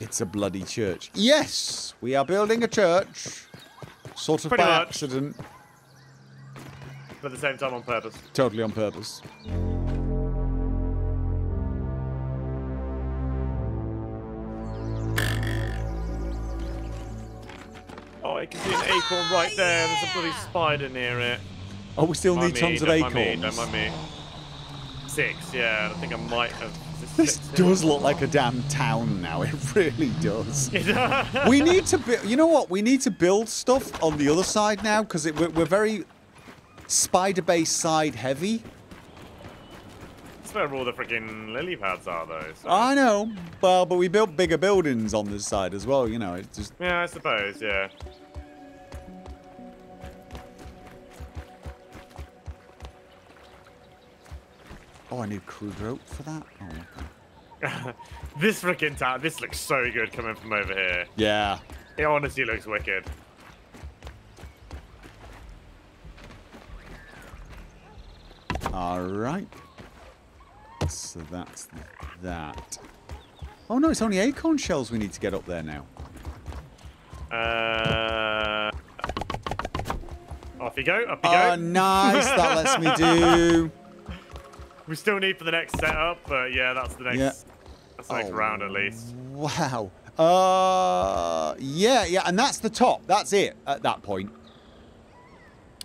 It's a bloody church. Yes, we are building a church. Sort of Pretty by much. accident. But at the same time on purpose. Totally on purpose. Oh, I can see an acorn right there. There's a bloody spider near it. Oh, we still Mind need me, tons of don't mind me, acorns. Don't mind me. Six, yeah. I think I might have. Is This does look like a damn town now. It really does. we need to build. You know what? We need to build stuff on the other side now because we're, we're very spider base side heavy. That's where all the freaking lily pads are, though. So. I know. Well, but we built bigger buildings on this side as well. You know, it's just. yeah, I suppose, yeah. Oh, I need crude rope for that. Oh. This freaking town, this looks so good coming from over here. Yeah. It honestly looks wicked. All right. So that's that. Oh no, it's only acorn shells we need to get up there now. Uh, off you go, up you Oh, go. nice. That lets me do. We still need for the next setup, but yeah, that's the next, Yeah. that's the next Oh, round at least. Wow. Uh, yeah, yeah, and that's the top. That's it at that point.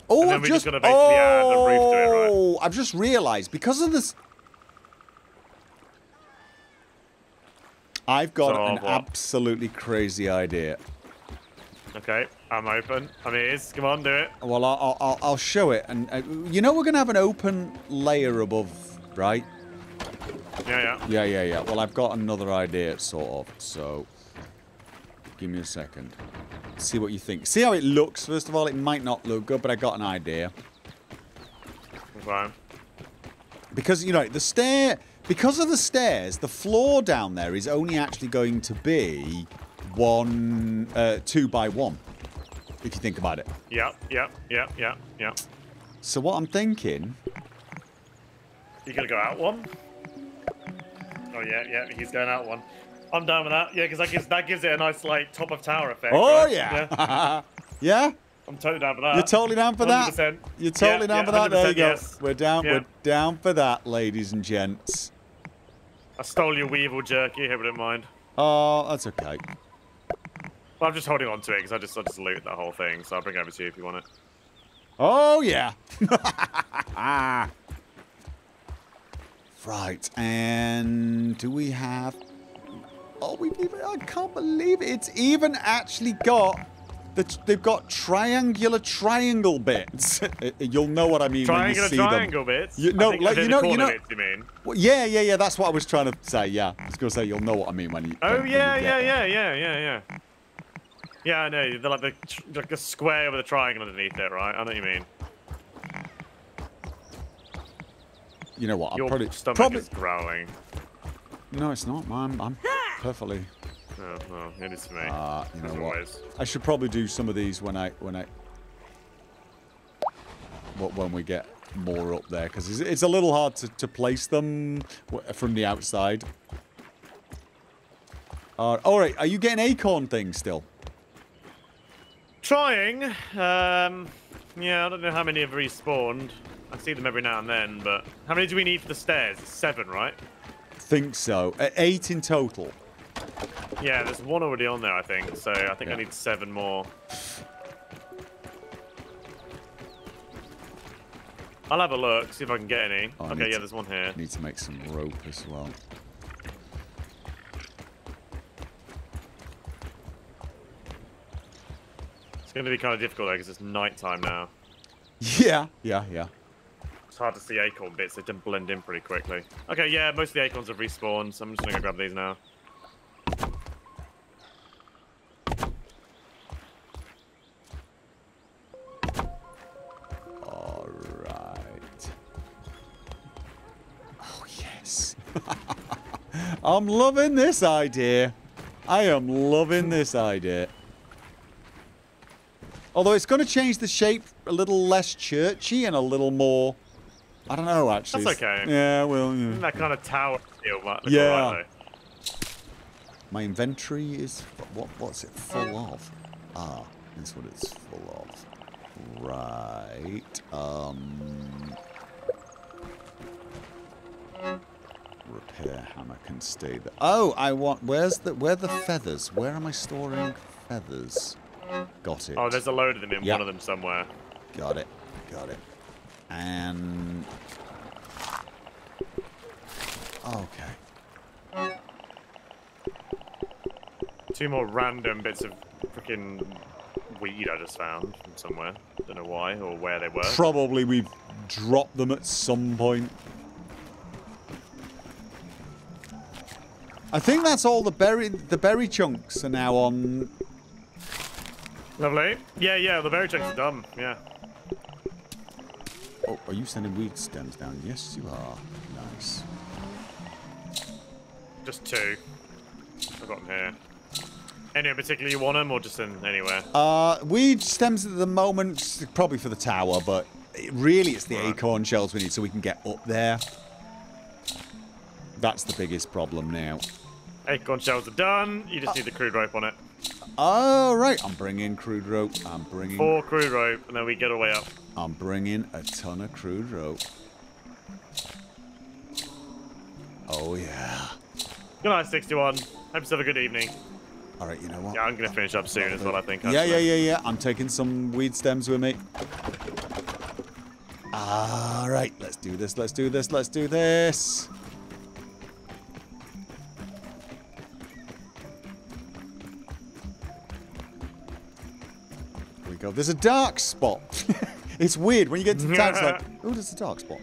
Oh, And then I've just, just gotta basically add the roof to it, right? oh, I've just realised because of this. I've got So an what? absolutely crazy idea. Okay, I'm open. I'm ears. Come on, do it. Well, I'll, I'll, I'll show it, and uh, you know we're gonna have an open layer above, right? Yeah, yeah. Yeah, yeah, yeah. Well, I've got another idea, sort of. So, give me a second. See what you think. See how it looks. First of all, it might not look good, but I got an idea. Fine. Because you know the stair, because of the stairs, the floor down there is only actually going to be one, uh, two by one. If you think about it. Yep, yep, yep, yep, yep. So what I'm thinking. You gonna go out one? Oh yeah, yeah, he's going out one. I'm down with that. Yeah, because that gives that gives it a nice like top of tower effect. Oh right? yeah. yeah. I'm totally down for that. You're totally down for that. 100%. You're totally Yeah, down yeah, for that. There you go. yes. We're down. Yeah. We're down for that, ladies and gents. I stole your weevil jerky. Hope you don't mind. Oh, that's okay. Well, I'm just holding on to it because I just I just loot that whole thing. So I'll bring it over to you if you want it. Oh yeah. right, and do we have? Oh, we even. I can't believe it. It's even actually got. The, they've got triangular triangle bits. You'll know what I mean when you Triangular see triangle them. bits. You- no, like, you know- you know- bits, you mean? Well, yeah, yeah, yeah. That's what I was trying to say. Yeah, I was going to say you'll know what I mean when you. Oh when- when you yeah, yeah, yeah, yeah, yeah, yeah. Yeah, I know. They're like the like a square with a triangle underneath it, right? I know what you mean. You know what? Your probably. stomach probably is growling. no, it's not. I'm, I'm perfectly. Oh, well, it is me. Uh, you know as what? always. I should probably do some of these when I when I wh- when we get more up there because it's, it's a little hard to, to place them from the outside. Uh, all right, are you getting acorn things still? Trying. Um, yeah, I don't know how many have respawned. I see them every now and then, but how many do we need for the stairs? It's seven, right? Think so. Eight in total. Yeah, there's one already on there, I think. So I think Yeah. I need seven more. I'll have a look, see if I can get any. Oh, okay, yeah, to- there's one here. Need to make some rope as well. It's going to be kind of difficult though, because it's night time now. Yeah, yeah, yeah. It's hard to see acorn bits, they don't blend in pretty quickly. Okay, yeah, most of the acorns have respawned, so I'm just to go grab these now. All right. Oh, yes. I'm loving this idea. I am loving this idea. Although it's going to change the shape a little less churchy and a little more. I don't know, actually. That's okay. Yeah, well, yeah. That kind of tower feel might look Yeah. alright My inventory is what? What's it full of? Ah, that's what it's full of. Right. Um. Repair hammer can stay there. Oh, I want. Where's the? Where are the feathers? Where am I storing feathers? Got it. Oh, there's a load of them in Yep. one of them somewhere. Got it. Got it. And okay. Two more random bits of freaking weed I just found from somewhere. Don't know why or where they were. Probably we've dropped them at some point. I think that's all the berry the berry chunks are now on Lovely. Yeah, yeah, the berry chunks are done. Yeah. Are you sending weed stems down? Yes you are. Nice. Just two. I've got them here. Any in particular you want them or just in anywhere? Uh weed stems at the moment probably for the tower, but it, really it's the Right. acorn shells we need so we can get up there. That's the biggest problem now. Acorn shells are done. You just need the crude rope on it. All right, I'm bringing crude rope. I'm bringing. Four crude rope, and then we get our way up. I'm bringing a ton of crude rope. Oh yeah. Good night, 61. Hope you have a good evening. All right, you know what? Yeah, I'm gonna finish up soon as well, I think. Yeah, yeah, yeah, yeah. I'm taking some weed stems with me. All right, let's do this. Let's do this. Let's do this. Here we go. There's a dark spot. it's weird when you get to the dark It's like, oh, there's a dark spot.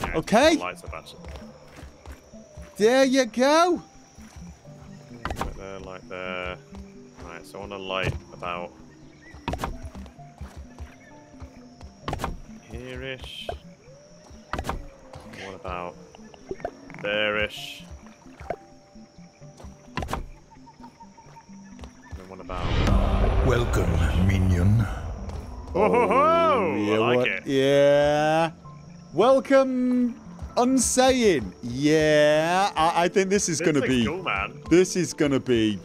Yeah, Okay. the Lights up actually. There you go. Like there, like there. Right, so I want to light about here-ish. What about there-ish? And what about? Welcome, minion. Oh, ho, ho! Yeah, I like what- it. Yeah. Welcome, unsaying. Yeah, I, I think this is going to be. cool, man. This is going to be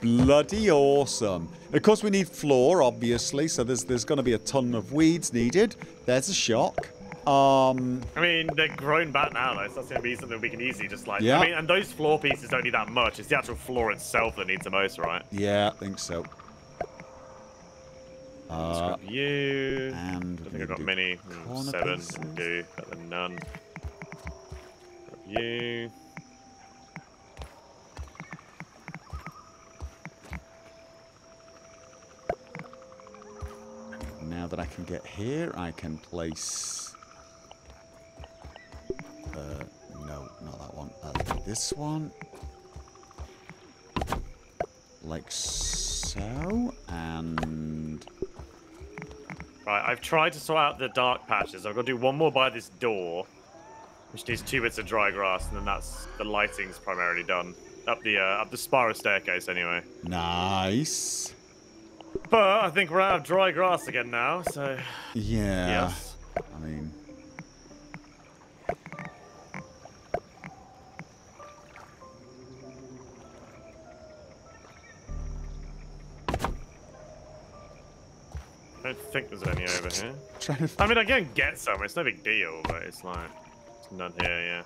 bloody awesome. Of course, we need floor, obviously. So there's there's going to be a ton of weeds needed. There's a shock. Um, I mean, they're grown back now, though, so that's going to be something we can easily just like. Yeah. I mean, and those floor pieces don't need that much. It's the actual floor itself that needs the most, right? yeah, I think so. Uh, you. and I think I've got many. Hmm, Seven. pieces. Do better than none. Scrub you. Now that I can get here, I can place. Uh, no, not that one. Uh, this one. Like so, and Right, I've tried to sort out the dark patches. I've got to do one more by this door, which needs two bits of dry grass, and then that's the lighting's primarily done. Up the uh, up the spiral staircase, anyway. nice. But I think we're out of dry grass again now, so Yeah. yes. Trying to. I mean, I can get some. It's no big deal, but it's like it's none here. Yeah.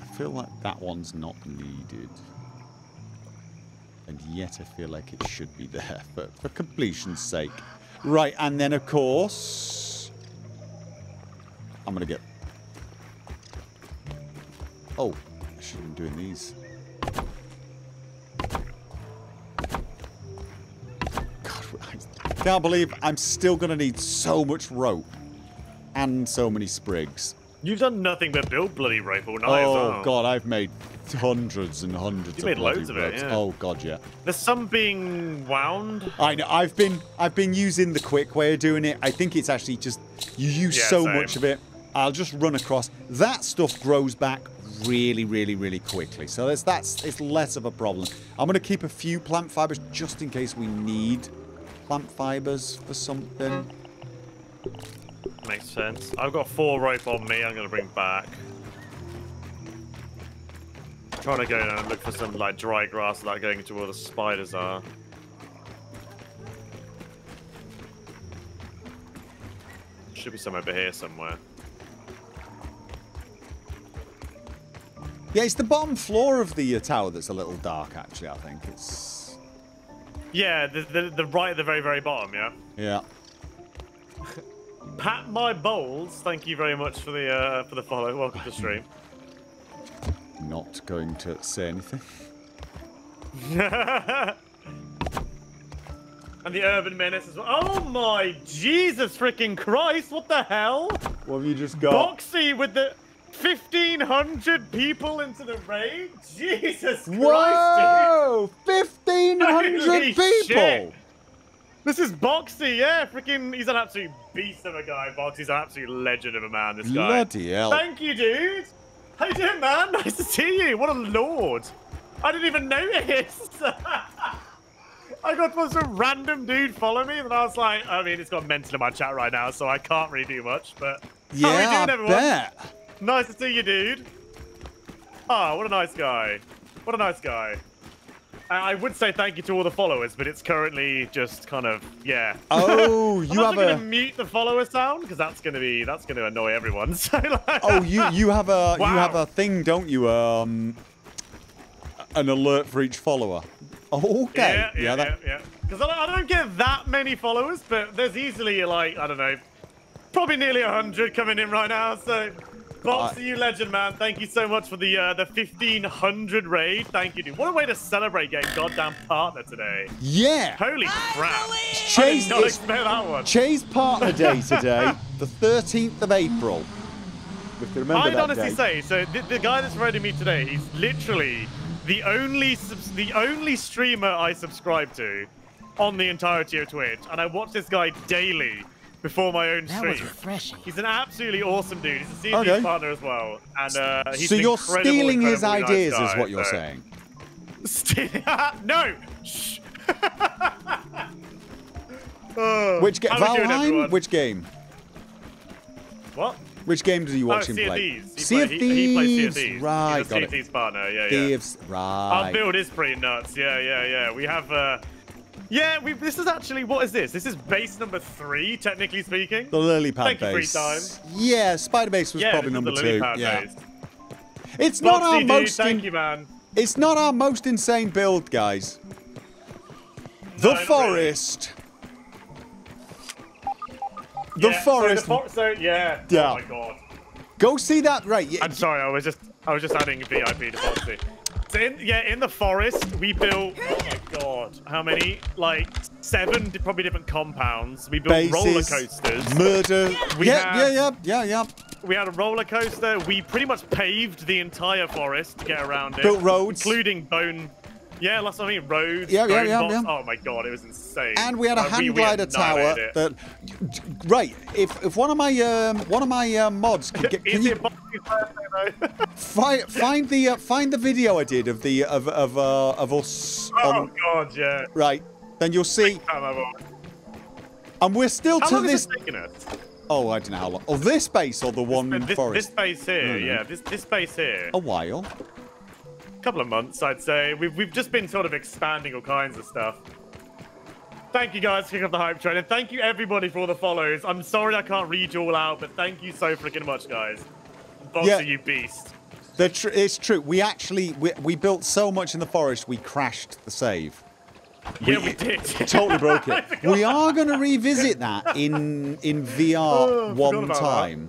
I feel like that one's not needed. And yet I feel like it should be there for, for completion's sake. Right, and then of course... I'm gonna get... Oh, I should have been doing these. Can't believe I'm still gonna need so much rope. And so many sprigs. You've done nothing but build bloody rope all night. Oh well. god, I've made hundreds and hundreds You of made loads of it, yeah. Oh god, yeah. There's some being wound. I know. I've been I've been using the quick way of doing it. I think it's actually just you use Yeah, so same. much of it. I'll just run across. That stuff grows back really, really, really quickly. So that's that's it's less of a problem. I'm gonna keep a few plant fibers just in case we need plant fibers for something. Makes sense. I've got four rope on me. I'm gonna bring back. Trying to go and look for some like dry grass without going into where the spiders are. Should be some over here somewhere. Yeah, it's the bottom floor of the uh, tower that's a little dark, actually, I think. It's... Yeah, the, the, the right at the very, very bottom, yeah? Yeah. Pat my bowls, thank you very much for the uh, for the follow. Welcome to stream. Not going to say anything. and the urban menace as well. Oh my Jesus freaking Christ! What the hell? What have you just got? Boxy with the 1,500 people into the raid? Jesus Christ, Whoa! 1,500 people! Shit. This is Boxy, yeah, freaking, he's an absolute beast of a guy, Boxy's an absolute legend of a man, this guy. Bloody hell. Thank you, dude. How you doing, man? Nice to see you. What a lord. I didn't even notice. I got some random dude follow me, and I was like, I mean, it's got mental in my chat right now, so I can't really do much, but yeah, how are you doing, I bet. Nice to see you, dude. Oh, what a nice guy. What a nice guy. I would say thank you to all the followers, but it's currently just kind of yeah. Oh, you have a. mute the follower sound because that's gonna be that's gonna annoy everyone. So like... Oh, you you have a Wow. you have a thing, don't you? Um, an alert for each follower. Oh, okay. Yeah, yeah, yeah. that, yeah. Because I, don't- I don't get that many followers, but there's easily like I don't know, probably nearly hundred coming in right now. So, Box, I- you legend, man. Thank you so much for the uh, the 1500 raid. Thank you, dude. What a way to celebrate getting goddamn partner today. yeah. Holy crap! Chase I did not expect that one. Chase Partner Day today, the 13th of April. We can remember I'd that honestly day. say, so the, the guy that's raiding me today, he's literally the only the only streamer I subscribe to on the entirety of Twitch, and I watch this guy daily before my own stream. That was refreshing. He's an absolutely awesome dude. He's a CNC Okay. partner as well, and uh, he's so an you're incredible, stealing his incredibly nice ideas, is what you're so- saying. Ste- no. Shh. Oh, Which game? how we doing, Valheim? Which game? What? Which game do you watch oh, him play? Thieves. He, Sea play, of he, he plays Sea of Thieves. Thieves. Right, He's a got Sea it. of Thieves partner. Yeah, yeah. Thieves. Our build is pretty nuts. Yeah, yeah, yeah. We have. uh Yeah, we. This is actually what is this? This is base number three, technically speaking. The lily pad Thank you, free base. time. Yeah, Spider base was yeah, probably number is the lily two. pad Yeah. base. It's not our most. thank you, man. It's not our most insane build, guys. The No, not really. forest. The Yeah, forest. So, the for- so yeah. Oh yeah. Oh my god. Go see that. Right. I'm sorry. I was just. I was just adding VIP to Boxy. So in, yeah, in the forest, we built. Oh my god, how many? Like seven, probably different compounds. We built bases. roller coasters. Murder. We yeah, have- yeah, yeah, yeah, yeah. We had a roller coaster. We pretty much paved the entire forest to get around it. Built roads. including bone. Yeah, that's what I mean. Roads. Yeah, yeah, yeah, yeah. Oh my god, it was insane. And we had a Like, hand we glider tower that. Right. If if one of my um one of my uh, mods can get, can you find find the uh, find the video I did of the of of uh, of us oh on god, yeah. right. Then you'll see, Can't have all- and we're still How to this. Oh, I don't know how long. Oh, this base or the one This, this forest? base here, No, no. yeah, this this base here. A while. Couple of months, I'd say. We've, we've just been sort of expanding all kinds of stuff. Thank you guys for kicking off the hype train, and thank you everybody for all the follows. I'm sorry I can't read you all out, but thank you so freaking much, guys. Boxer, Yeah. you beast. The tr- it's true. We actually we, we built so much in the forest we crashed the save. Yeah, we did. Totally broke it. we are going to revisit that in in VR Oh, one that. time.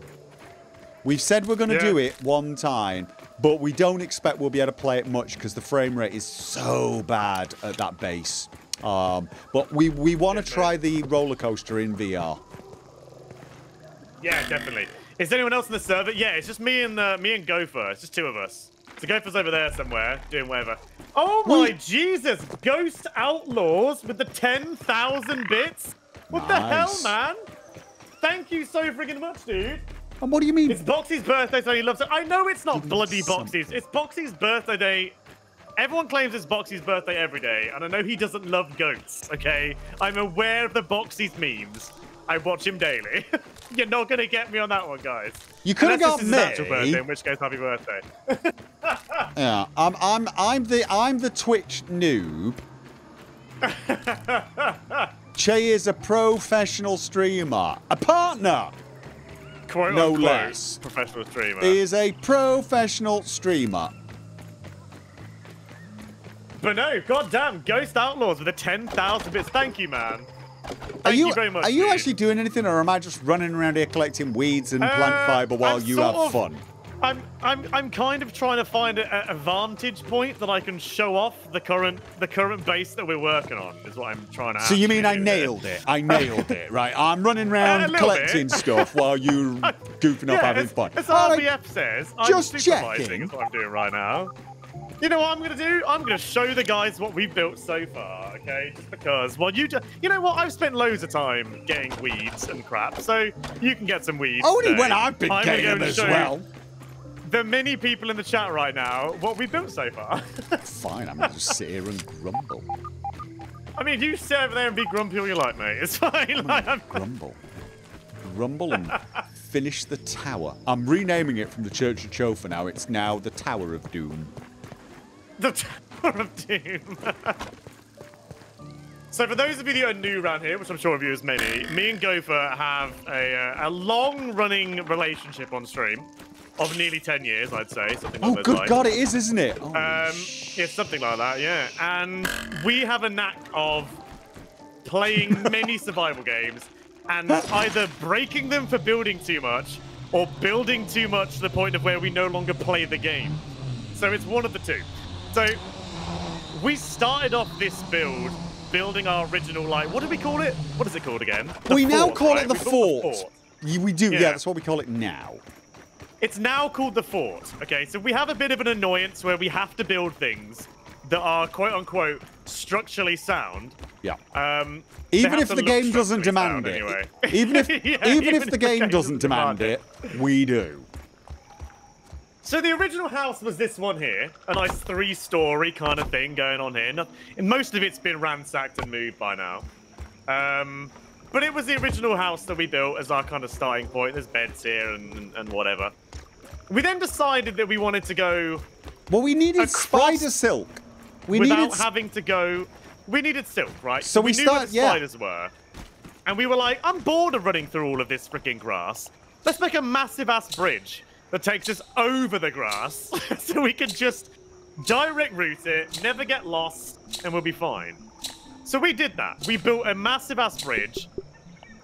We've said we're going to Yeah. do it one time, but we don't expect we'll be able to play it much because the frame rate is so bad at that base. Um, but we we want to try the roller coaster in VR. Yeah, definitely. Is anyone else in the server? Yeah, it's just me and uh, me and Gopher. It's just two of us. So Gopher's over there somewhere doing whatever. Oh my Wait. Jesus! Ghost Outlaws with the 10,000 bits. What the hell, man? Thank you so freaking much, dude. And what do you mean? It's Boxy's birthday, so he loves it. I know it's not Give bloody Boxy's. It's Boxy's birthday day. Everyone claims it's Boxy's birthday every day, and I know he doesn't love goats, okay? I'm aware of the Boxy's memes. I watch him daily. You're not gonna get me on that one, guys. You could have got this is his actual birthday, me. in which case, happy birthday. Yeah, I'm, I'm, I'm the, I'm the Twitch noob. Chay is a professional streamer, a partner. Quote No unquote, less. professional streamer. He is a professional streamer. But no, goddamn, Ghost Outlaws with a 10,000 bits. Thank you, man. Thank Are you, you very much. are you dude. actually doing anything, or am I just running around here collecting weeds and plant Uh, fiber while I'm you have of- fun? I'm, I'm, I'm kind of trying to find a, a vantage point that I can show off the current, the current base that we're working on. Is what I'm trying to. So you mean I nailed it? I nailed it, right? I'm running uh, around little collecting bit. stuff while you goofing off Yeah, having as, fun. as RBF says, I'm just checking. is what I'm doing right now. You know what I'm gonna do? I'm gonna show the guys what we've built so far, okay? Just because, well, you just, you know what? I've spent loads of time getting weeds and crap, so you can get some weeds. Only today. when I've been I'm getting them as well. The many people in the chat right now, what we built so far. Fine, I'm gonna just sit here and grumble. I mean, you sit over there and be grumpy all you like, mate. It's fine. Like, I'm- Grumble. Grumble and finish the tower. I'm renaming it from the Church of Cho for now. It's now the Tower of Doom. The Tower of Doom. so, for those of you that are new around here, which I'm sure of you is many, me and Gopher have a, uh, a long-running relationship on stream of nearly 10 years, I'd say. Something Oh, along good lines. God, it is, isn't it? Oh, Um, yeah, something like that, yeah. And we have a knack of playing many survival games and either breaking them for building too much or building too much to the point of where we no longer play the game. So it's one of the two. So we started off this build building our original, like, what do we call it? What is it called again? The we now call right? it the We fort. it fort. We do, yeah. Yeah. that's what we call it now. It's now called the fort. Okay, so we have a bit of an annoyance where we have to build things that are quote unquote structurally sound. Yeah. Um, Even if the game doesn't demand it. Anyway. Even if Yeah, even if the game doesn't demand demand it, we do. So the original house was this one here, a nice three-story kind of thing going on here. Most of it's been ransacked and moved by now. Um, but it was the original house that we built as our kind of starting point. There's beds here and, and, and whatever. We then decided that we wanted to go Well, we needed spider silk. We without needed. having to go. We needed silk, right? So we knew start- where the yeah. spiders were, and we were like, I'm bored of running through all of this freaking grass. Let's make a massive ass bridge that takes us over the grass, so we can just direct route it, never get lost, and we'll be fine. So we did that. We built a massive ass bridge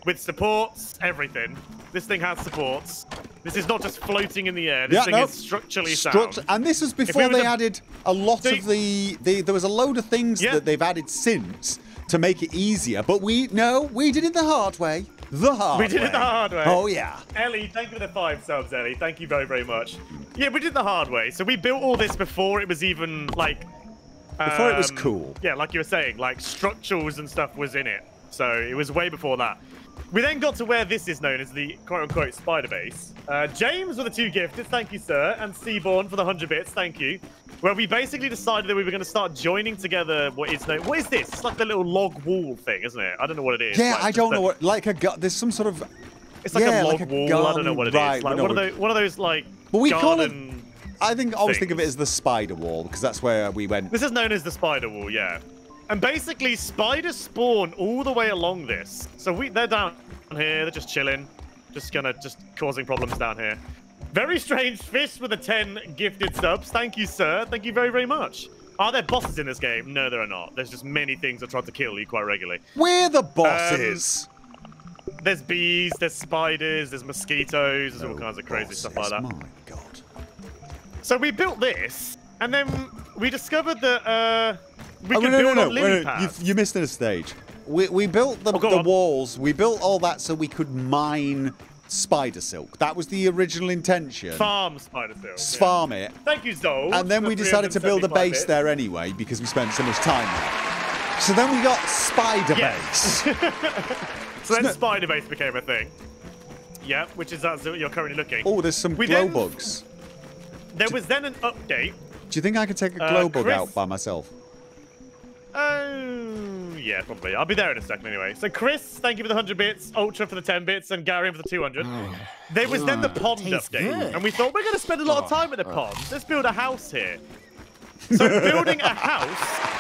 with supports, everything. This thing has supports. This is not just floating in the air. This Yeah, thing no. is structurally Struct- sound. and this was before were they added a lot See- of the, the. There was a load of things Yeah. that they've added since to make it easier. But we no, we did it the hard way. The hard We did way. it the hard way. Oh yeah. Ellie, thank you for the five subs, Ellie. Thank you very, very much. Yeah, we did the hard way. So we built all this before it was even like. Before it was um, cool. Yeah, like you were saying, like structurals and stuff was in it. So it was way before that. We then got to where this is known as the quote unquote spider base. Uh, James with the two gifted, thank you, sir, and Seaborn for the 100 bits, thank you. Where we basically decided that we were going to start joining together what is known. What is this? It's like the little log wall thing, isn't it? I don't know what it is. Yeah, Like, I don't a- know what. Like a there's some sort of. It's like yeah, a log like a wall. I don't know what it is. right, Like no, one of those, one of those like But we call it- I think I always think of it as the spider wall because that's where we went. This is known as the spider wall, yeah. And basically, spiders spawn all the way along this. So we, they're down here. They're just chilling, just gonna just causing problems down here. Very strange fish with the 10 gifted subs. Thank you, sir. Thank you very, very much. Are there bosses in this game? No, there are not. There's just many things that try to kill you quite regularly. We're the Um, bosses. There's bees, there's spiders, there's mosquitoes, there's all Oh, kinds of crazy stuff like bosses, that. My God. So we built this, and then we discovered that uh, we Oh, could no, no, build no, on no, lily no, pads. You, you missed a stage. We, we built the, Oh, the walls. We built all that so we could mine spider silk. That was the original intention. Farm spider silk. S- yeah. Farm it. Thank you, Zol. And then for we decided to build a base bits. there anyway because we spent so much time there. So then we got spider Yeah. base. So then no- spider base became a thing. Yeah, which is that's what you're currently looking. oh, there's some We glow then- bugs. There was then an update. Do you think I could take a Uh, glow bug Chris- out by myself? Oh, yeah, probably. I'll be there in a second anyway. So Chris, thank you for the 100 bits, Ultra for the 10 bits, and Gary for the 200. There was then the oh, pond tastes update, good. and we thought we're going to spend a lot of oh, time at the pond. Let's build a house here. So building a house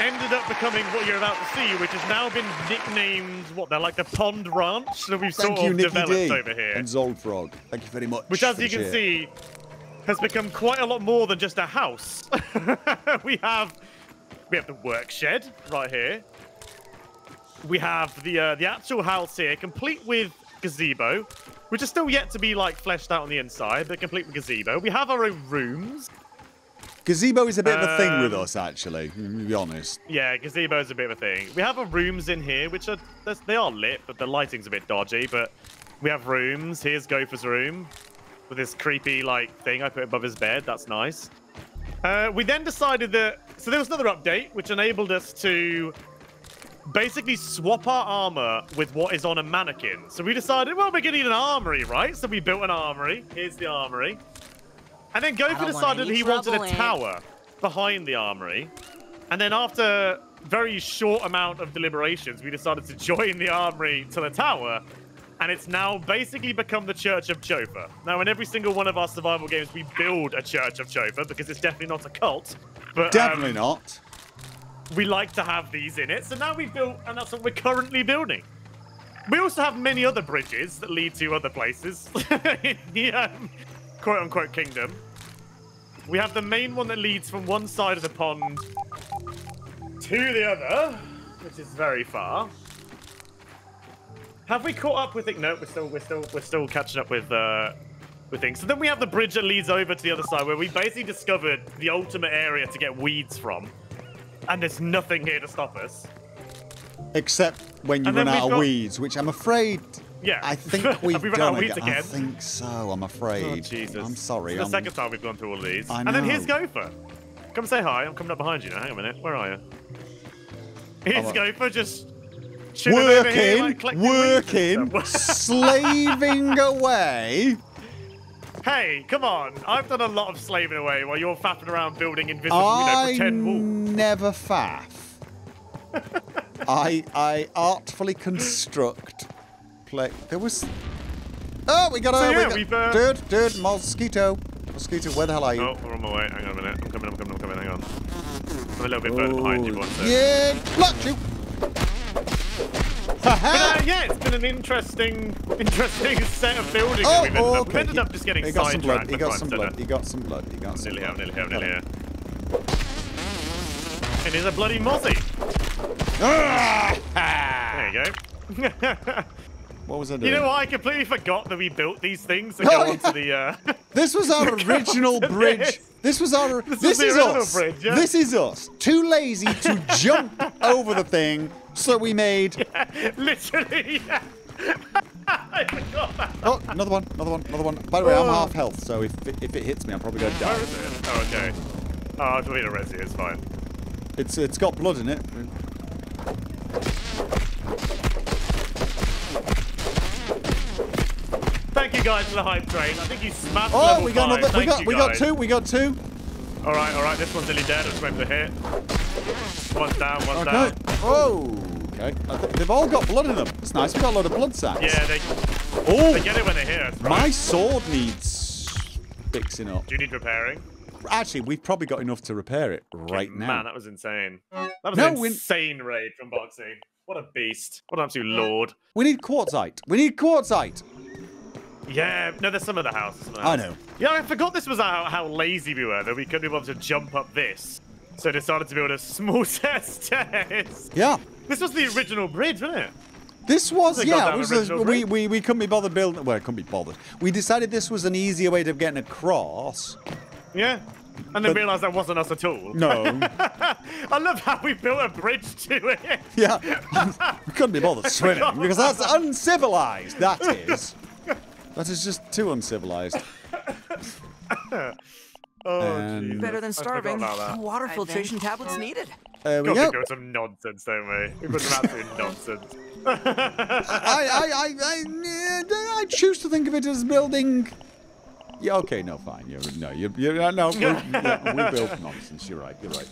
ended up becoming what you're about to see, which has now been nicknamed, what, they're like the Pond Ranch that we've Thank sort you, of Nicky developed D. over here. And Zoldfrog. Thank you very much. Which, as you can see, has become quite a lot more than just a house. we have we have the work shed right here. We have the uh, the actual house here, complete with gazebo, which is still yet to be like fleshed out on the inside, but complete with gazebo. We have our own rooms. Gazebo is a bit of a thing with Um, us, actually. To be honest. Yeah, gazebo is a bit of a thing. We have our rooms in here, which are they are lit, but the lighting's a bit dodgy. But we have rooms. Here's Gopher's room with this creepy like thing I put above his bed. That's nice. Uh, we then decided that so there was another update which enabled us to basically swap our armor with what is on a mannequin. So we decided, well, we're gonna need an armory, right? So we built an armory. Here's the armory. And then Gopher decided he wanted a tower behind the armory. And then after very short amount of deliberations, we decided to join the armory to the tower. And it's now basically become the Church of Chofa. Now, in every single one of our survival games, we build a Church of Chofa because it's definitely not a cult. But um, Definitely not. we like to have these in it. So now we've built, and that's what we're currently building. We also have many other bridges that lead to other places in the um, quote unquote kingdom. We have the main one that leads from one side of the pond to the other, which is very far. Have we caught up with it? No, we're still we're still we're still catching up with uh with things. So then we have the bridge that leads over to the other side where we basically discovered the ultimate area to get weeds from. And there's nothing here to stop us. Except when you And run out of got- weeds, which I'm afraid. Yeah. I think we've we run done out of weeds aga- I think so. I'm afraid. Oh, Jesus. I'm sorry. It's the second time we've gone through all these. I know. And then here's. Gopher. Come say hi. I'm coming up behind you now. Hang on a minute. Where are you? Here's I'm Gopher just over here, working, like, collecting weeds and working, slaving away. Hey, come on. I've done a lot of slaving away while you're faffing around building invisible, you know, I pretend walls. never faff. I I artfully construct. Play. There was. Oh, we got So, a yeah, we got, we've, uh, dude, dude, mosquito, mosquito. Where the hell are you? Oh, we're on my way. Hang on a minute. I'm coming, I'm coming, I'm coming. Hang on. I'm a little bit further behind you, Oh, sec. yeah, blocked you. But, uh, yeah, it's been an interesting, interesting set of building Oh, we've ended oh, up. okay. We've ended up just getting he got some blood. sidetracked. He got some blood. He got some blood. He got some Nearly here, blood. nearly here, Got nearly here. And he's a bloody mozzie. Ah! There you go. What was I doing? you know what? I completely forgot that we built these things to Oh, go onto the. Uh... This was our original bridge. this. This was our. This, This is original us. bridge, yeah. This is us. Too lazy to jump over the thing, so we made. Literally. yeah. I forgot that. Oh, another one, another one, another one. By the way, I'm Oh. half health, so if it, if it hits me, I'm probably gonna die. is it? Oh, okay. Oh, I'll delete a resi. It's fine. It's it's got blood in it. Thank you guys for the hype train. I think you smashed Oh, level we got five. another. We got we got two. We got two. All right, all right. This one's nearly dead. I just went for the hit. One's down. One's Okay. down. Oh, okay. I th- They've all got blood in them. It's nice. We got a lot of blood sacks. Yeah, they, Oh, they get it when they hit us. Right? my sword needs fixing up. Do you need repairing? Actually, we've probably got enough to repair it right now. Man, that was insane. That was No, an insane raid from Boxy. What a beast. What an absolute lord. We need quartzite. We need quartzite. Yeah, no, there's some of the house. Some the I house. know. Yeah, I forgot this was how, how lazy we were that we couldn't be able to jump up this. So I decided to build a small stairs. Yeah. This was the original bridge, wasn't it? This was, yeah, was a, we, we, we couldn't be bothered building, well, couldn't be bothered. We decided this was an easier way of getting across. Yeah. And then But- realised that wasn't us at all. No. I love how we built a bridge to it. yeah. we couldn't be bothered swimming because that's uncivilized. That is. That is just too uncivilized. Oh, And- Better than starving. Water I filtration tablets needed. Uh, there we God, go. we got some nonsense, don't we? We've got some absolute nonsense. I, I, I, I, I choose to think of it as building. Yeah, okay, no, fine. You're, no, you're, you're, no, we're, yeah, we built nonsense. You're right. You're right.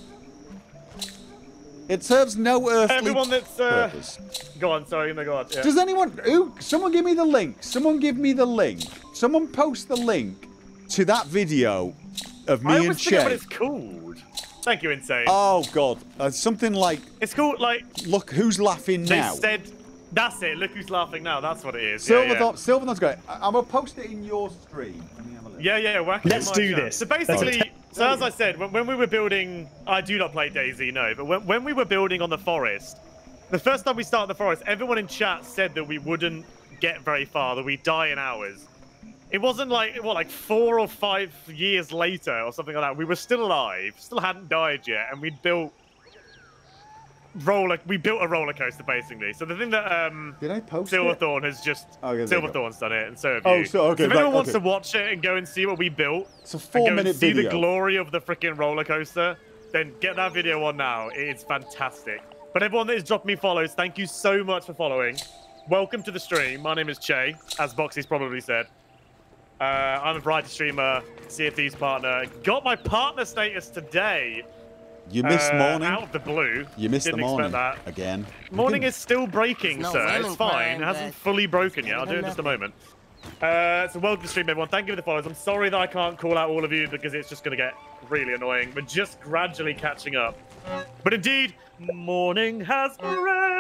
It serves no earthly Everyone that's uh, purpose. go on, sorry, no, go on. Yeah. Does anyone? Who? Someone give me the link. Someone give me the link. Someone post the link to that video of me I and always forget what it's called. Thank you, insane. Oh God, uh, something like it's called like look who's laughing they now. said. That's it. Look who's laughing now. That's what it is. Yeah, Silver yeah. Thorn, Silver Thorn's great. I- I'm gonna post it in your stream. Let me have a look. Yeah, yeah, whack Let's do chat. this. So basically, do so as I said, when, when we were building, I do not play Daisy, no, but when, when we were building on the forest, the first time we started the forest, everyone in chat said that we wouldn't get very far, that we'd die in hours. It wasn't like, what, like four or five years later or something like that. We were still alive, still hadn't died yet, and we'd built roller, we built a roller coaster basically. So the thing that um, Did I post it? Silverthorn has just Oh, you. Silverthorn's done it, and so have Oh, you. so- okay, if right, anyone wants okay. to watch it and go and see what we built, It's a and four go minute and see video. the glory of the freaking roller coaster, then get that video on now. It's fantastic. But everyone that has dropped me follows, thank you so much for following. Welcome to the stream. My name is Chay, as Boxy's probably said. Uh, I'm a variety streamer, Sea of Thieves partner. Got my partner status today. You missed uh, morning. Out of the blue. You missed Didn't the morning expect that. again. Morning is still breaking, There's no sir. It's fine. crime, It hasn't fully broken yet. I'll do it in just a moment. Uh, so welcome to the stream, everyone. Thank you for the follows. I'm sorry that I can't call out all of you because it's just going to get really annoying. We're just gradually catching up. But indeed, morning has arrived.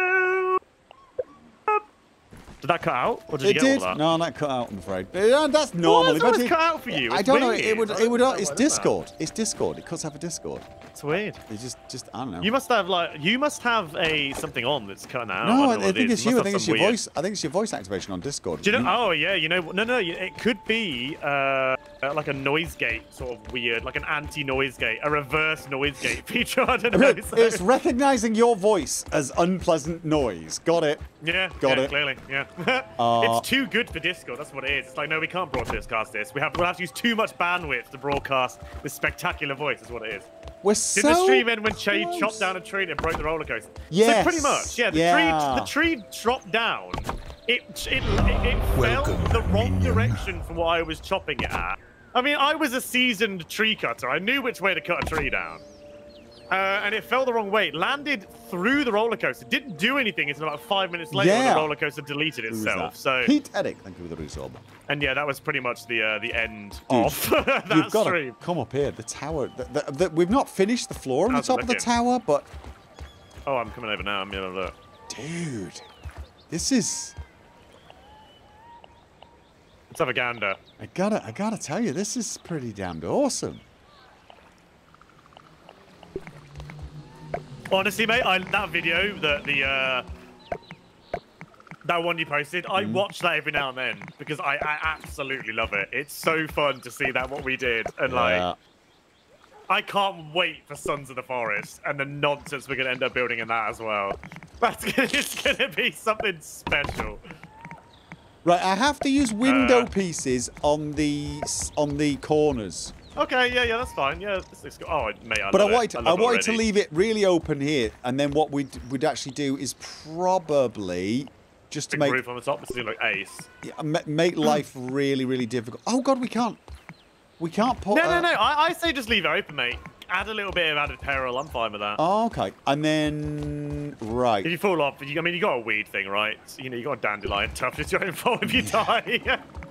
Did that cut out? Or did It you get did. all that? No, that cut out. I'm afraid. Yeah, that's normal. Well, it's I always did- cut out for you. I don't know. It would. I It would. It's it does that. Discord. It's Discord. It could have a Discord. It's weird. It's just. Just. I don't know. You must have like you must have a something on that's cutting out. no, I, know I what it think it's you. I think it's your weird- voice. I think it's your voice activation on Discord. Do you know? Oh yeah, you know. No, no. It could be uh, like a noise gate, sort of weird, like an anti-noise gate, a reverse noise gate feature. I don't know. It- so- It's recognizing your voice as unpleasant noise. Got it. yeah, got yeah, it. Clearly, yeah. Uh, it's too good for Discord. That's what it is. It's like no, we can't broadcast this. We have we'll have to use too much bandwidth to broadcast this spectacular voice. Is what it is. We're Did so. the stream end when Chay chopped down a tree and broke the roller coaster? So Yes. pretty much, yeah. The Yeah. tree, the tree dropped down. It it it, it fell the wrong direction from what I was chopping it at. I mean, I was a seasoned tree cutter. I knew which way to cut a tree down. Uh, and it fell the wrong way. It landed through the roller coaster. Didn't do anything until about five minutes later when the roller coaster deleted itself. So, Pete Edick. Thank you for the resub. and yeah, that was pretty much the uh, the end Dude, of that You've got stream. to come up here. The tower. The, the, the, we've not finished the floor on the How's it top of the tower, but Oh, I'm coming over now. I'm gonna look. dude, this is. Let's have a gander. I gotta. I gotta tell you, this is pretty damned awesome. Honestly, mate, I, that video, the the uh, that one you posted, I Mm. watch that every now and then because I, I absolutely love it. It's so fun to see that what we did, and like I can't wait for Sons of the Forest and the nonsense we're gonna end up building in that as well. That's gonna, it's gonna be something special. Right, I have to use window Uh. pieces on the on the corners. Okay, yeah, yeah, that's fine. Yeah, this looks good. Oh, mate, I But I wanted, I, it wanted to leave it really open here, and then what we'd, we'd actually do is probably just to Big make roof on the top. This is look ace. yeah, make life really really difficult. Oh God, we can't, we can't put. No, no, no. I, I say just leave it open, mate. Add a little bit of added peril. I'm fine with that. Oh, okay, and then right. If you fall off, you, I mean, you got a weed thing, right? So, you know, you got a dandelion tough. It's your own fault if you die.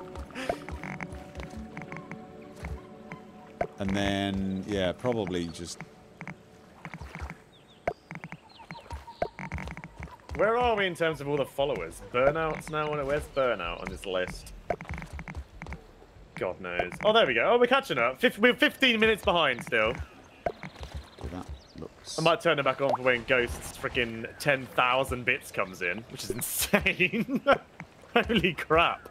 And then, yeah, probably just. Where are we in terms of all the followers? Burnouts now? On it. Where's Burnout on this list? God knows. Oh, there we go. Oh, we're catching up. Fif- we're 15 minutes behind still. That looks. I might turn it back on for when Ghost's freaking 10,000 bits comes in, which is insane. Holy crap.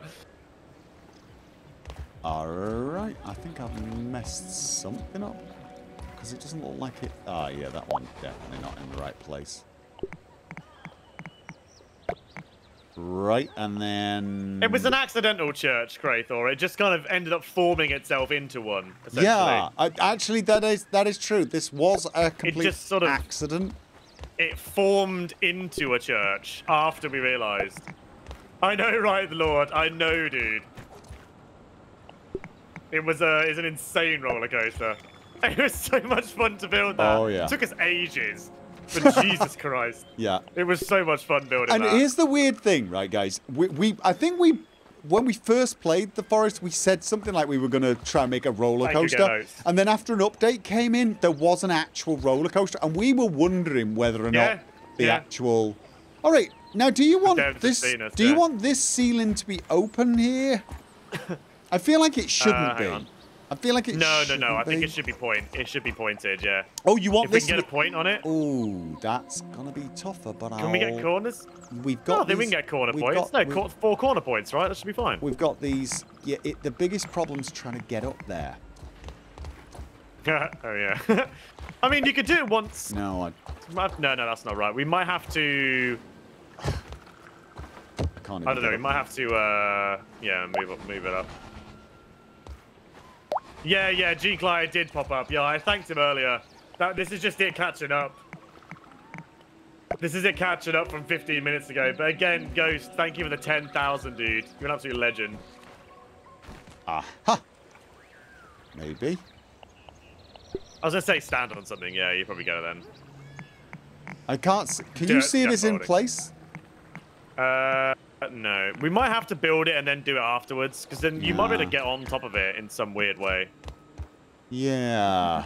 Alright, I think I've messed something up. Because it doesn't look like it. Ah, yeah, that one definitely not in the right place. Right, and then. It was an accidental church, Krathor. It just kind of ended up forming itself into one. Yeah, I, actually, that is that is true. This was a complete just sort of- accident. It formed into a church after we realised. I know, right, Lord. I know, dude. It was a, it's an insane roller coaster. It was so much fun to build that. Oh, yeah. It took us ages. But Jesus Christ, Yeah. it was so much fun building And that. here's the weird thing, right, guys? We, we I think we, when we first played the forest, we said something like we were going to try and make a roller coaster. And then after an update came in, there was an actual roller coaster, and we were wondering whether or Yeah, not the yeah. actual. All right, now do you want this? us, do you want this ceiling to be open here? I feel like it shouldn't Uh, be. on. I feel like it. no, no, no. I think it should be point. It should be pointed. Yeah. Oh, you want If we this? can get a point on it. Oh, that's gonna be tougher. But I can we get corners? We've No, got. I think we these- can get corner we've points. got- no, we've- four corner points, right? That should be fine. We've got these. Yeah, it, the biggest problem's trying to get up there. oh yeah. I mean, you could do it once. No, I, No, no, that's not right. We might have to. I can't. I don't know. We might have to. uh Yeah, move up, move it up. Yeah, yeah. G Clyde did pop up. Yeah, I thanked him earlier. That this is just it catching up. This is it catching up from 15 minutes ago. But again, Ghost, thank you for the 10,000, dude. You're an absolute legend. Ah, Aha. Maybe. I was gonna say stand on something. Yeah, you probably it then. I can't. See, can Do you it, see this in place? Uh, Uh, no. We might have to build it and then do it afterwards, because then you might be able to get on top of it in some weird way. Yeah.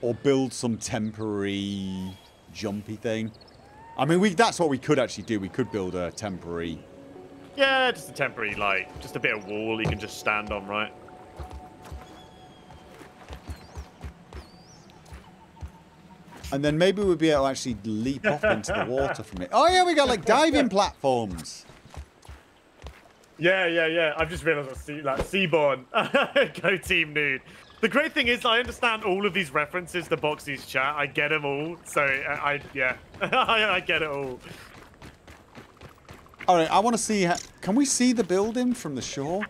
Or build some temporary jumpy thing. I mean, we that's what we could actually do. We could build a temporary. Yeah, just a temporary, like, just a bit of wall you can just stand on, right? And then maybe we'll be able to actually leap off into the water from it. Oh yeah, we got like diving platforms. Yeah, yeah, yeah. I've just realised that's sea, like Seaborn. Go team nude. The great thing is I understand all of these references to Boxy's chat. I get them all. So I, I yeah, I, I get it all. All right, I want to see. Can we see the building from the shore?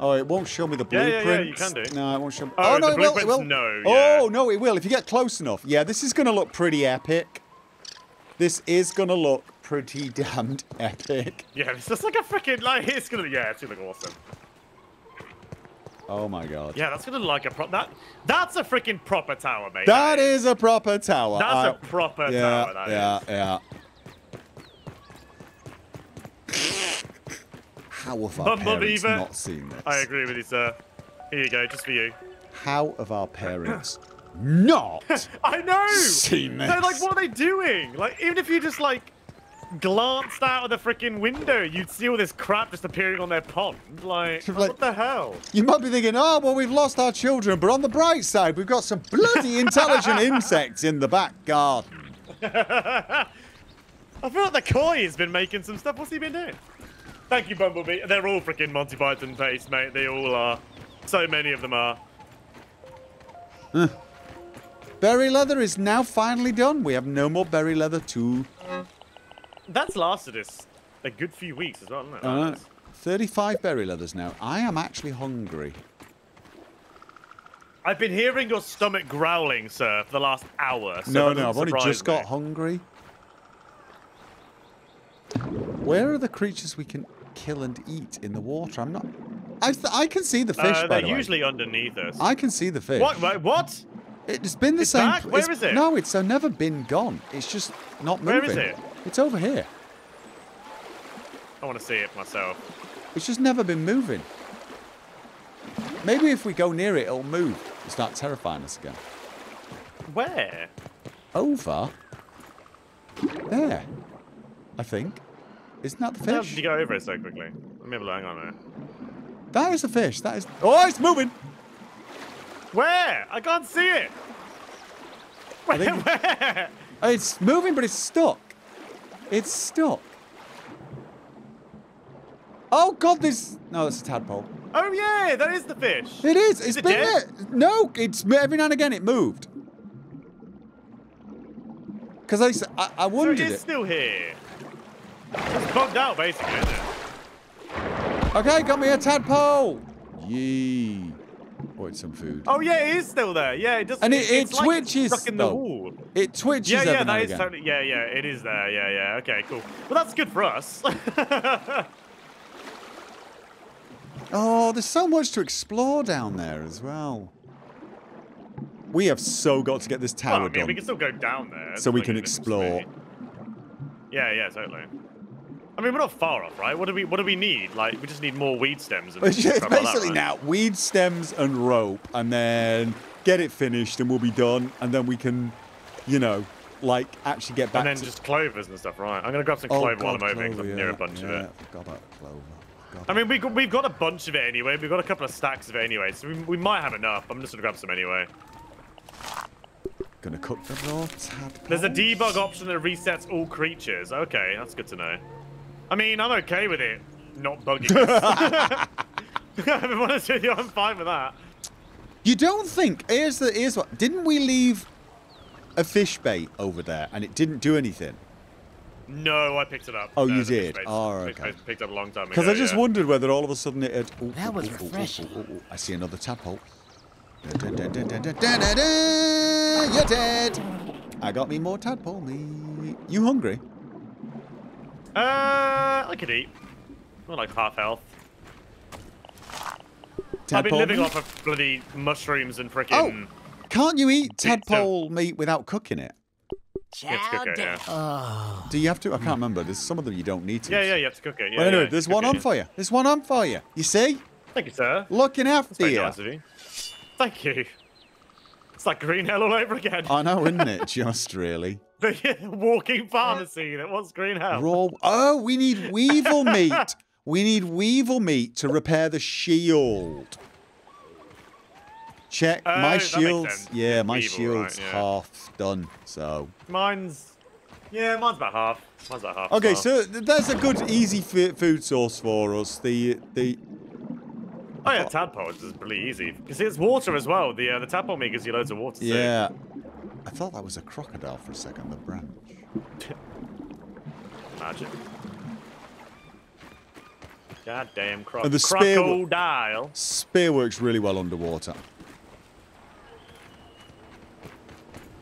Oh, it won't show me the Yeah, yeah, yeah, you can do. No, it won't show me. Oh, oh no, the it will. It will. no, Oh, no, it will if you get close enough. Yeah, this is going to look pretty epic. This is going to look pretty damned epic. Yeah, it's just like a freaking like it's gonna yeah, it's gonna look awesome. Oh my god. Yeah, that's gonna look like a pro that that's a freaking proper tower, mate. That is a proper tower. That's I- a proper yeah, tower. That is. yeah, yeah. How have our parents not seen this? I agree with you, sir. Here you go, just for you. How have our parents not I know. seen this? No, like, what are they doing? Like, even if you just like glanced out of the freaking window, you'd see all this crap just appearing on their pond. Like, Like- what the hell? You might be thinking, oh, well, we've lost our children, but on the bright side, we've got some bloody intelligent insects in the back garden. I feel like the koi has been making some stuff. What's he been doing? Thank you, Bumblebee. They're all freaking Monty Python based, mate. They all are. So many of them are. Berry leather is now finally done. We have no more berry leather to. That's lasted us a good few weeks as well, hasn't it? Uh, 35 berry leathers now. I am actually hungry. I've been hearing your stomach growling, sir, for the last hour. So no, no, I've only just surprise got hungry. Where are the creatures we can kill and eat in the water? I'm not. I, th- I can see the fish, Uh, they're the usually underneath us. I can see the fish. What? Wait, what? It's been the It's same. back? Where is it? No, it's uh, never been gone. It's just not moving. Where is it? It's over here. I want to see it myself. It's just never been moving. Maybe if we go near it, it'll move and start terrifying us again. Where? Over there, I think. Isn't that the fish? How did you go over it so quickly? Let me have a look. Hang on a minute. That is a fish. That is. Oh, it's moving. Where? I can't see it. Where? think- Where? It's moving, but it's stuck. It's stuck. Oh God, this. No, it's a tadpole. Oh yeah, that is the fish. It is. It's it been dead? there. No, it's every now and again it moved. Because I, I, I wondered So it is it. still here. It's bugged out, basically? Okay, got me a tadpole. Yee. Oh, it's some food. Oh yeah, it is still there. Yeah, it does. And it- it like it's twitches, stuck in the though. wall. It twitches Yeah, yeah, that is again. totally. Yeah, yeah, it is there. Yeah, yeah. Okay, cool. Well, that's good for us. Oh, there's so much to explore down there as well. We have so got to get this tower Well, I mean, done. we can still go down there. So we Like, can explore. Yeah, yeah, totally. I mean, we're not far off, right? What do we What do we need? Like, we just need more weed stems. And It's crap like that, basically right? now weed stems and rope, and then get it finished, and we'll be done. And then we can, you know, like actually get back And then to. just clovers and stuff, right? I'm gonna grab some oh, clover while God, I'm over because clover, I'm yeah, near a bunch yeah, of it. I forgot about clover. Forgot I mean, we got, we've got a bunch of it anyway. We've got a couple of stacks of it anyway, so we, we might have enough. I'm just gonna grab some anyway. Gonna cook the raw. There's a debug option that resets all creatures. Okay, that's good to know. I mean, I'm okay with it not bugging us. I'm honest with you, I'm fine with that. You don't think? Here's the here's what. Didn't we leave a fish bait over there and it didn't do anything? No, I picked it up. Oh, Uh, you did? Oh, okay. bait Picked up a long time ago. Because I just yeah. wondered whether all of a sudden it had. Ooh, That ooh, was ooh, refreshing. I see another tadpole. You're dead. I got me more tadpole meat. You hungry? Uh, I could eat. Not like half health. I've been living meat? off of bloody mushrooms and Oh, can't you eat so- tadpole meat without cooking it? Yeah, it's Chow okay, yeah. Oh, Do you have to? I can't remember. There's some of them you don't need to. Yeah, yeah, you have to cook it. Yeah, Well, anyway, yeah, there's one it, on yeah. for you. There's one on for you. You see? Thank you, sir. Looking after Very you. nice of you. Thank you. It's like Green Hell all over again. I know, isn't it? Just really. The walking pharmacy that wants Green Hell. Raw. Oh, we need weevil meat. We need weevil meat to repair the shield. Check Oh, my shields. Yeah, my right, shield's yeah. half done. So Mine's. Yeah, mine's about half. Mine's about half. okay, so th- there's a good, easy food source for us. The the Oh yeah, tadpoles is really easy because it's water as well. The uh, the tadpole meat gives you loads of water. too. I thought that was a crocodile for a second. The branch. Imagine. Goddamn cro- And the spear crocodile. Spear works really well underwater.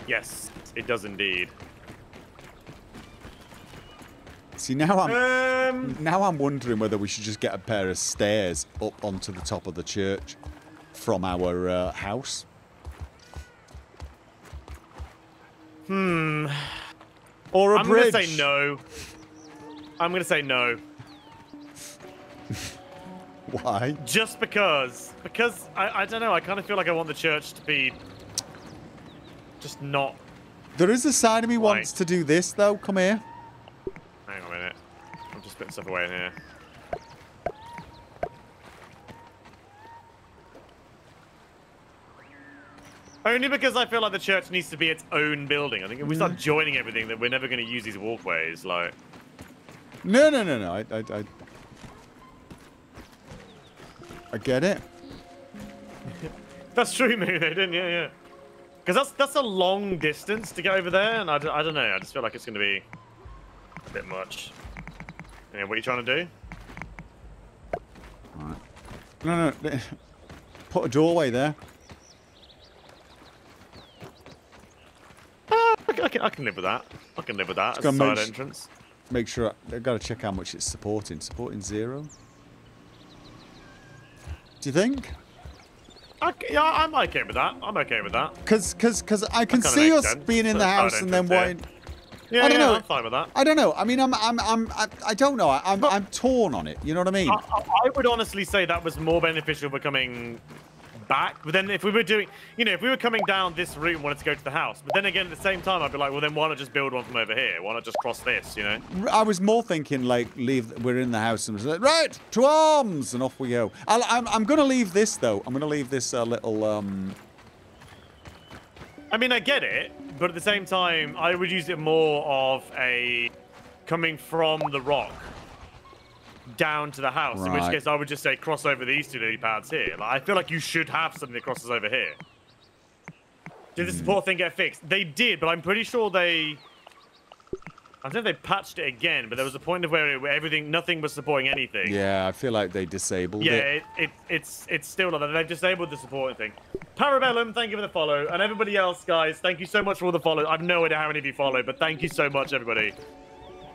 Yes, it does indeed. See now I'm Um, now I'm wondering whether we should just get a pair of stairs up onto the top of the church from our uh, house. Hmm. Or a I'm bridge. gonna say no. I'm gonna say no, Why? just because. Because I, I don't know. I kind of feel like I want the church to be just not. There is a side of me wants Right. to do this though. Come here. Hang on a minute. I'm just putting stuff away in here. Only because I feel like the church needs to be its own building. I think if we start joining everything, that we're never going to use these walkways. Like, No, no, no, no. I, I, I, I get it. that's true, Moon. They didn't, yeah, yeah. Because that's that's a long distance to get over there, and I, d- I don't know. I just feel like it's going to be a bit much. Yeah, what are you trying to do? No, no. Put a doorway there. Ah, I, can- I can, live with that. I can live with that as side entrance. Make sure I've got to check how much it's supporting. Supporting zero. Do you think? I, yeah, I'm okay with that. I'm okay with that. Because, because, because I can see us sense. being in the house and then wanting. Yeah, I don't yeah, know. I'm fine with that. I don't know. I mean, I'm, I'm, I'm, I, I don't know. I'm, I'm torn on it. You know what I mean? I, I I would honestly say that was more beneficial for coming back. But then if we were doing, you know, if we were coming down this route and wanted to go to the house, but then again at the same time, I'd be like, well, then why not just build one from over here? Why not just cross this, you know? I was more thinking like leave. We're in the house and like, right to arms and off we go. I'll, I'm, I'm gonna leave this though. I'm gonna leave this uh, little. Um, I mean, I get it, but at the same time, I would use it more of a coming from the rock down to the house. In which case, I would just say cross over these two lily pads here. Like, I feel like you should have something that crosses over here. Did Hmm. the support thing get fixed? They did, but I'm pretty sure they. I if they patched it again, but there was a point of where, it, where everything, nothing was supporting anything. yeah, I feel like they disabled Yeah, it. it, it, it's it's still like that. They've disabled the supporting thing. Parabellum, thank you for the follow, and everybody else, guys, thank you so much for all the follow. I've no idea how many of you follow, but thank you so much, everybody,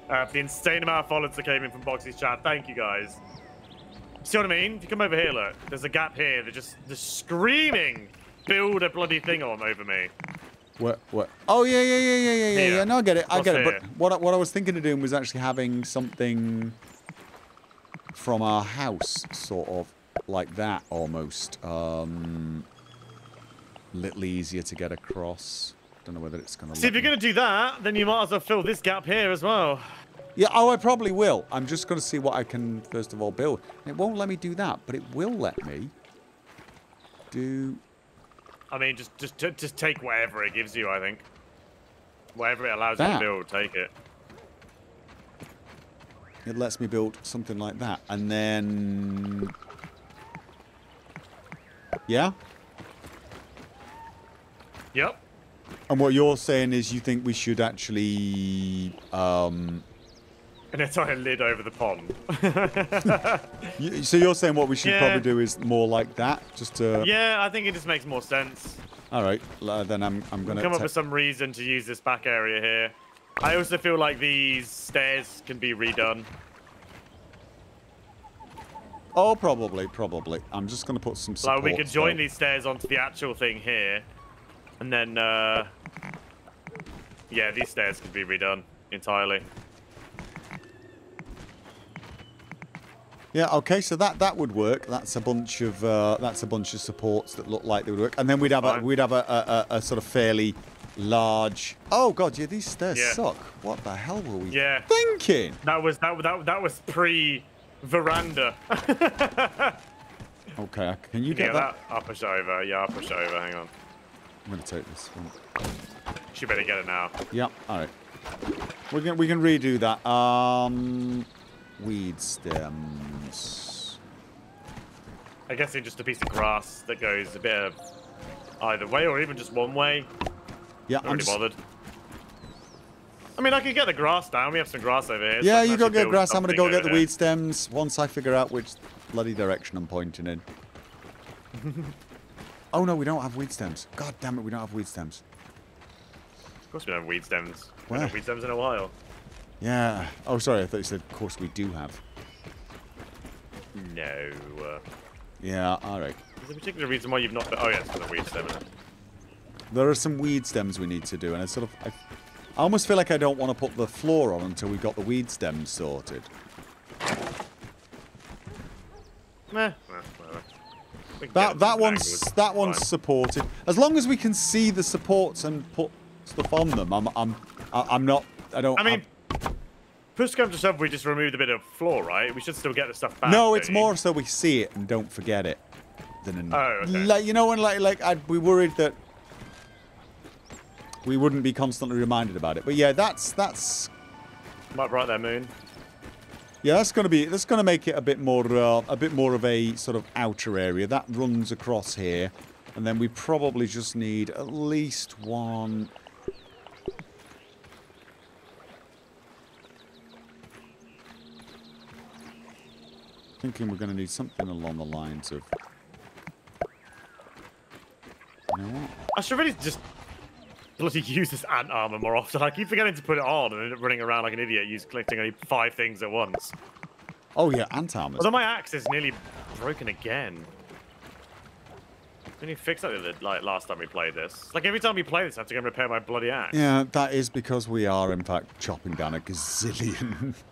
uh, for the insane amount of followers that came in from Boxy's chat. Thank you, guys. See what I mean? If you come over here, look, there's a gap here. They're just they're screaming build a bloody thing on over me. What? What? Oh yeah, yeah, yeah, yeah, yeah, yeah. Yeah. No, I get it. I What's get it. But what I- what I was thinking of doing was actually having something from our house, sort of like that, almost. Um, little easier to get across. Don't know whether it's gonna. See, if you're me- gonna do that, then you might as well fill this gap here as well. Yeah. Oh, I probably will. I'm just gonna see what I can first of all build. It won't let me do that, but it will let me do. I mean, just just just take whatever it gives you. I think. Whatever it allows you to build, take it. It lets me build something like that, and then. Yeah. Yep. And what you're saying is you think we should actually, um, An entire lid over the pond. so you're saying what we should Yeah. probably do is more like that, just to. yeah, I think it just makes more sense. All right, uh, then I'm I'm gonna. Come up with some reason to use this back area here. I also feel like these stairs can be redone. Oh, probably, probably. I'm just gonna put some. Like we could supports join these stairs onto the actual thing here, and then uh, yeah, these stairs could be redone entirely. Yeah. Okay. So that that would work. That's a bunch of uh, that's a bunch of supports that look like they would work, and then we'd have a we'd have a, a, a, sort of fairly large. Oh God, yeah, these stairs Yeah. suck. What the hell were we Yeah. thinking? That was that that that was pre veranda. Okay, can you yeah, get that? that? I'll push over. Yeah, I'll push over. Hang on. I'm gonna take this one. She better get it now. Yep. All right. We can we can redo that. Um, weed stems. I guess it's just a piece of grass that goes a bit of either way, or even just one way. Yeah, Not I'm really just, bothered. I mean, I could get the grass down. We have some grass over here. yeah. can You go get grass. I'm gonna go get the over weed stems once I figure out which bloody direction I'm pointing in. oh no, we don't have weed stems. God damn it, we don't have weed stems. Of course, we don't have weed stems. We haven't had weed stems in a while. Yeah. Oh, sorry. I thought you said. Of course, we do have. No. Uh, Yeah. All right. is there a particular reason why you've not? Oh yeah, it's for the weed stem. There are some weed stems we need to do, and I sort of. I, I almost feel like I don't want to put the floor on until we've got the weed stems sorted. Meh whatever. We can get That that one's that one's fine. supported. As long as we can see the supports and put stuff on them, I'm I'm I'm not. I don't. I mean, push comes to shove, we just removed a bit of floor, right? We should still get the stuff back. no, it's more so we see it and don't forget it. Than in, Oh, okay. like you know when like like I'd be worried that we wouldn't be constantly reminded about it. But yeah, that's that's Might right there, Moon. Yeah that's gonna be that's gonna make it a bit more uh, a bit more of a sort of outer area that runs across here, and then we probably just need at least one. Thinking we're going to need something along the lines of. You know what? I should really just bloody use this ant armor more often. I keep forgetting to put it on and end up running around like an idiot, use collecting only five things at once. Oh yeah, ant armor. Although my axe is nearly broken again. Didn't you fix that the like last time we played this? Like every time we play this, I have to go and repair my bloody axe. Yeah, that is because we are in fact chopping down a gazillion.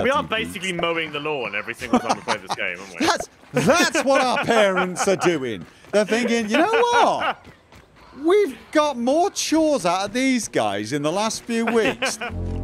We are basically weeds. mowing the lawn every single time we play this game, aren't we? That's that's what our parents are doing. They're thinking, you know what? We've got more chores out of these guys in the last few weeks